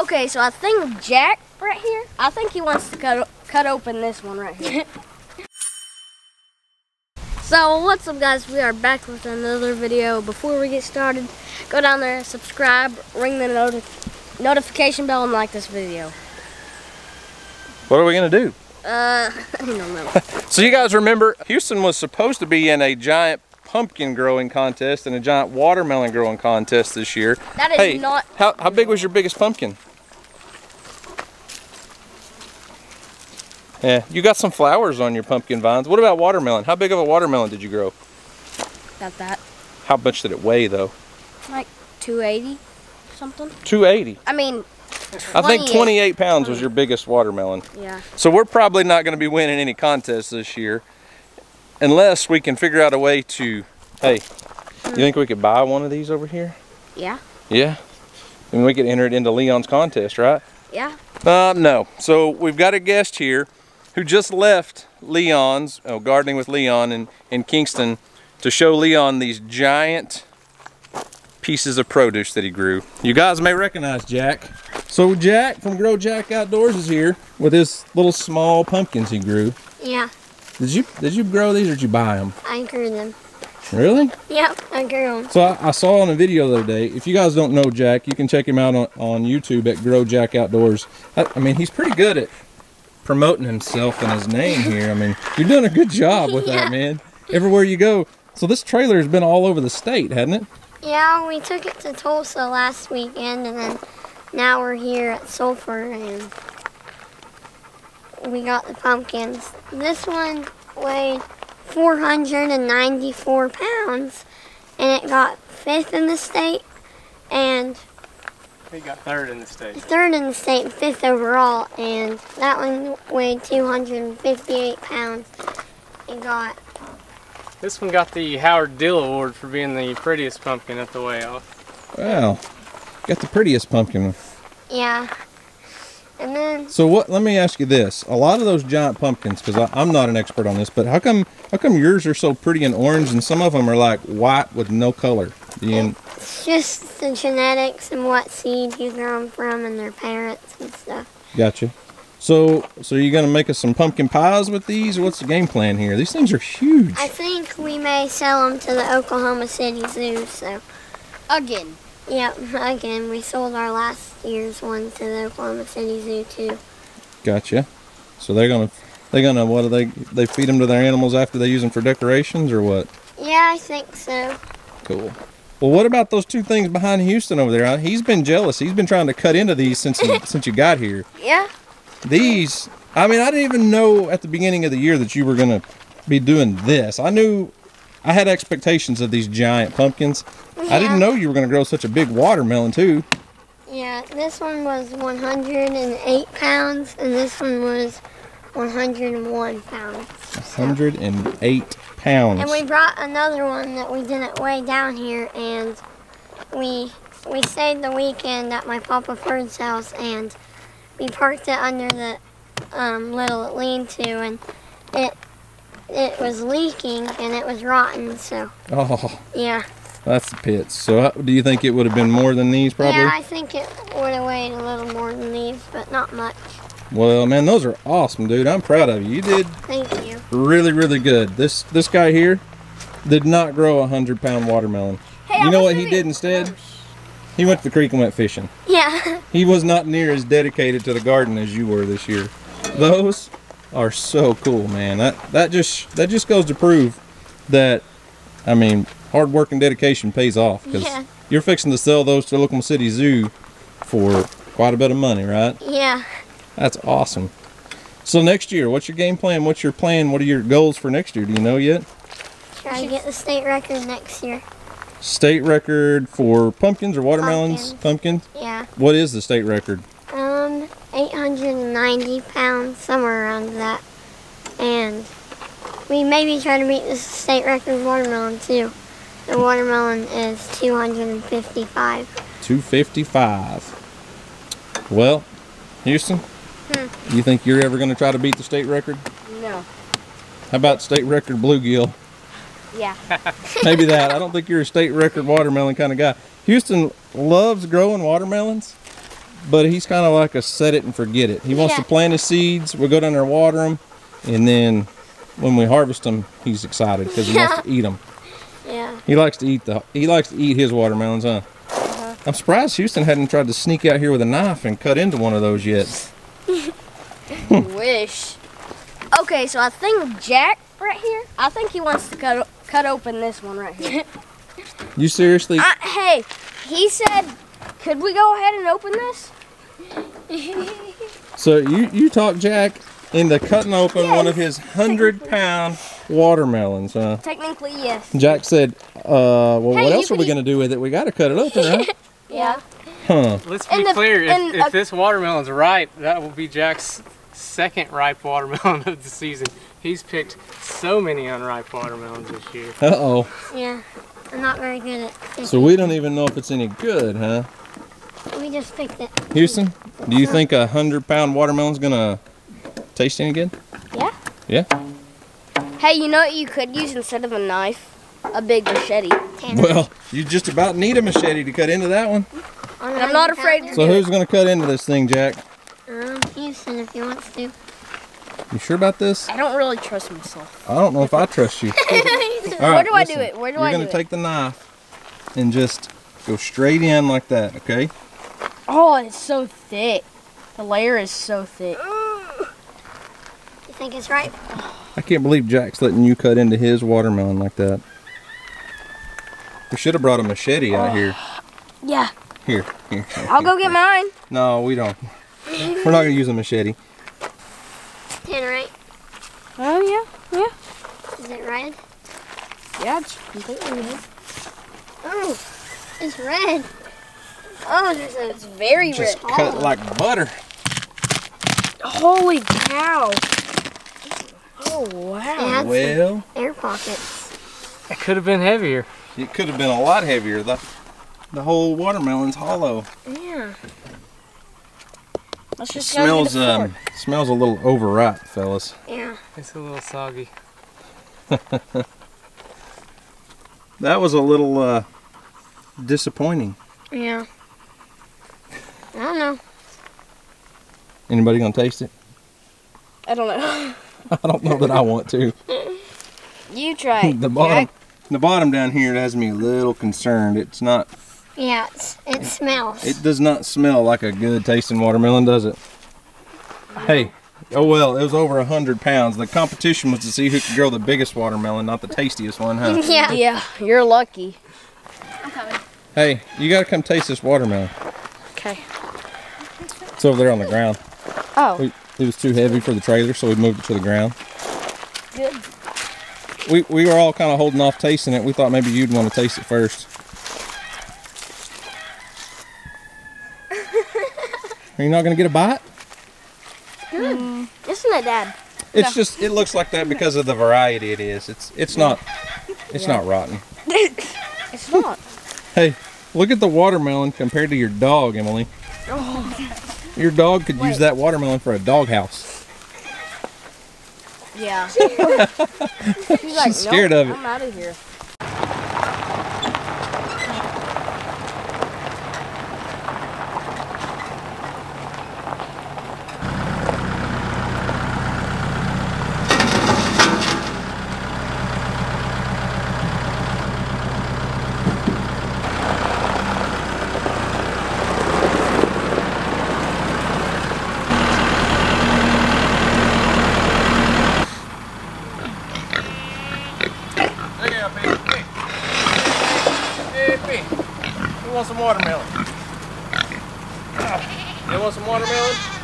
Okay, so I think Jack right here, I think he wants to cut, cut open this one right here. so what's up guys, we are back with another video. Before we get started, go down there, subscribe, ring the noti notification bell and like this video. What are we gonna do? Uh, I don't know. So you guys remember, Houston was supposed to be in a giant pumpkin growing contest and a giant watermelon growing contest this year. That is hey, not... how, how big was your biggest pumpkin? Yeah, you got some flowers on your pumpkin vines. What about watermelon? How big of a watermelon did you grow? Got that. How much did it weigh though? Like 280 something. 280. I mean, I think 28. 28 pounds was your biggest watermelon. yeah. So we're probably not going to be winning any contests this year unless we can figure out a way to, hey, you think we could buy one of these over here? Yeah. Yeah. And we could enter it into Leon's contest, right? Yeah. Uh, no. So we've got a guest here who just left Leon's, oh, Gardening with Leon in, in Kingston to show Leon these giant pieces of produce that he grew. You guys may recognize Jack. So Jack from Grow Jack Outdoors is here with his little small pumpkins he grew. Yeah. Did you did you grow these or did you buy them? I grew them. Really? Yep, I grew them. So I, I saw on a video the other day. If you guys don't know Jack, you can check him out on, on YouTube at Grow Jack Outdoors. I, I mean, he's pretty good at promoting himself and his name here. I mean, you're doing a good job with Yeah. that, man. Everywhere you go. So this trailer has been all over the state, hasn't it? Yeah, we took it to Tulsa last weekend, and then now we're here at Sulphur, and we got the pumpkins. This one weighed 494 pounds, and it got fifth in the state, and He got third in the state. third in the state, fifth overall, and that one weighed 258 pounds. It got This one got the Howard Dill Award for being the prettiest pumpkin at the weigh off. Wow. Got the prettiest pumpkin. yeah, and then So what? Let me ask you this: A lot of those giant pumpkins, because I'm not an expert on this, but how come how come yours are so pretty and orange, and some of them are like white with no color? Do you, It's just the genetics and what seed you grow them from and their parents and stuff. Gotcha. So, so you gonna make us some pumpkin pies with these, or what's the game plan here? These things are huge. I think we may sell them to the Oklahoma City Zoo. So, Again. yep, again, we sold our last year's one to the Oklahoma City Zoo too. Gotcha. So they're gonna, they're gonna, what do they? They feed them to their animals after they use them for decorations, or what? Yeah, I think so. Cool. Well, what about those two things behind Houston over there? He's been jealous. He's been trying to cut into these since he, since you got here. Yeah. These, I mean, I didn't even know at the beginning of the year that you were gonna be doing this. I knew, I had expectations of these giant pumpkins. I didn't know you were gonna grow such a big watermelon too. Yeah, this one was 108 pounds, and this one was 101 pounds. 108 pounds. And we brought another one that we didn't weigh down here, and we we stayed the weekend at my Papa Ferd's house, and we parked it under the um, little lean-to, and it it was leaking and it was rotten. So oh, yeah, that's the pits. So, uh, do you think it would have been more than these, probably? yeah, I think it would have weighed a little more than these, but not much. Well, man, those are awesome, dude. I'm proud of you. You did Thank you. really, really good. This this guy here did not grow a hundred pound watermelon. Hey, you know what he did instead? Oh, he went to the creek and went fishing. Yeah, He was not near as dedicated to the garden as you were this year. Those are so cool, man. That that just that just goes to prove that I mean, hard work and dedication pays off because Yeah. you're fixing to sell those to the Oklahoma City Zoo for quite a bit of money, right? yeah. That's awesome. So next year, what's your game plan? What's your plan? What are your goals for next year? Do you know yet? Try to get the state record next year. State record for pumpkins or watermelons? Pumpkins. Yeah. What is the state record? Um, 890 pounds, somewhere around that. And we maybe try to meet the state record watermelon too. The watermelon is 255. 255. Well, Houston, you think you're ever going to try to beat the state record? No. How about state record bluegill? Yeah. Maybe that. I don't think you're a state record watermelon kind of guy. Houston loves growing watermelons, but he's kind of like a set it and forget it. He wants to plant his seeds. We go down there, water them, and then when we harvest them, he's excited because he wants to eat them. Yeah. He likes to eat the he likes to eat his watermelons, huh? Uh-huh. I'm surprised Houston hadn't tried to sneak out here with a knife and cut into one of those yet. Wish. Okay, so I think Jack right here. I think he wants to cut cut open this one right here. You seriously? I, hey, he said, could we go ahead and open this? So you you talk Jack into cutting open one of his hundred pound watermelons, huh? Technically, yes. Jack said, uh, well, Hey, what else are we gonna do with it? We gotta cut it open, right? Yeah. Huh. Let's be the- clear. If, and, if uh, this watermelon's ripe, that will be Jack's second ripe watermelon of the season. He's picked so many unripe watermelons this year. Uh oh. Yeah. I'm not very good at picking. So we don't even know if it's any good, huh? we just picked it. Houston, do you think a hundred pound watermelon's gonna taste any good? Yeah. Yeah. Hey, you know what you could use instead of a knife? A big machete. Tanner. Well, you just about need a machete to cut into that one. On a I'm not afraid? So who's gonna cut into this thing, Jack? Houston, if he wants to. You sure about this? I don't really trust myself. I don't know if I trust you. All Where right, do I do listen. it? Where do You're I gonna do it? take the knife and just go straight in like that, okay? Oh, it's so thick. The layer is so thick. You think it's right? I can't believe Jack's letting you cut into his watermelon like that. We should have brought a machete out here. Yeah. Here, here. here, I'll here, go get mine. No, we don't. We're not gonna use a machete. Tanner, right? Oh, yeah. Yeah. Is it red? Yeah, it's completely red. Oh, it's red. Oh, there's a It's very Just red. cut like butter. Holy cow. Oh, wow. it had some Well, air pockets. It could have been heavier. it could have been a lot heavier. The the whole watermelon's hollow. Yeah. Let's just smells go get a um smells a little overripe, fellas. Yeah. It's a little soggy. That was a little uh disappointing. Yeah. I don't know. Anybody gonna taste it? I don't know. I don't know that I want to. You try it. the bottom Jack. the bottom down here it has me a little concerned. It's not Yeah, it's, it smells. it does not smell like a good tasting watermelon, does it? Hey, oh well, it was over a hundred pounds. The competition was to see who could grow the biggest watermelon, not the tastiest one, huh? yeah. Yeah, you're lucky. I'm coming. Hey, you gotta come taste this watermelon. Okay. It's over there on the ground. Oh, We, it was too heavy for the trailer, so we moved it to the ground. good. We, we were all kind of holding off tasting it. We thought maybe you'd want to taste it first. Are you not going to get a bite? Good. Mm. Isn't it, Dad? It's just it looks like that because of the variety it is. It's it's not it's not rotten. It's not. Hey, look at the watermelon compared to your dog, Emily. Oh. Your dog could use that watermelon for a doghouse. Yeah. She's like, scared nope, of it. I'm out of here. Some watermelon? You want some watermelon?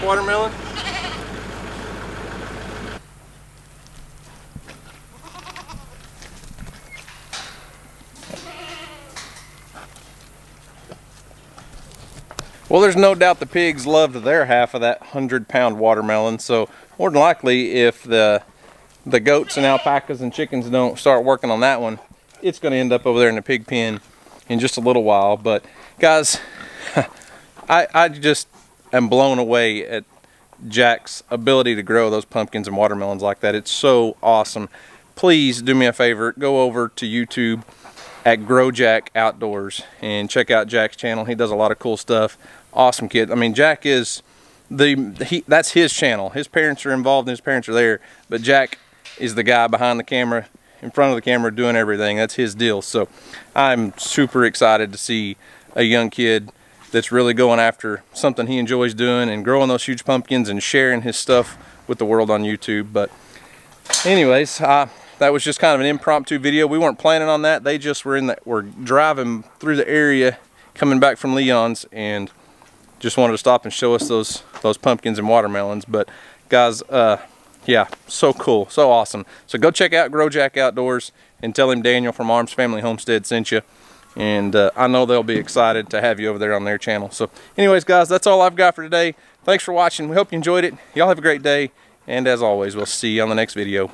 Watermelon? Well, there's no doubt the pigs loved their half of that 100-pound watermelon, so more than likely if the the goats and alpacas and chickens don't start working on that one, it's going to end up over there in the pig pen in just a little while. But guys, I, I just am blown away at Jack's ability to grow those pumpkins and watermelons like that. It's so awesome. Please do me a favor, go over to YouTube at Grow Jack Outdoors and check out Jack's channel. He does a lot of cool stuff. Awesome kid. I mean, Jack is the he that's his channel. His parents are involved and his parents are there, but Jack is the guy behind the camera, in front of the camera doing everything. That's his deal. So I'm super excited to see a young kid that's really going after something he enjoys doing and growing those huge pumpkins and sharing his stuff with the world on YouTube. But anyways, uh, that was just kind of an impromptu video. We weren't planning on that. They just were in that, were driving through the area coming back from Leon's and just wanted to stop and show us those those pumpkins and watermelons. But guys, uh, yeah, so cool, so awesome. So go check out Grow Jack Outdoors and tell him Daniel from Arms Family Homestead sent you. And uh, I know they'll be excited to have you over there on their channel. So anyways, guys, that's all I've got for today. Thanks for watching. We hope you enjoyed it. Y'all have a great day. And as always, we'll see you on the next video.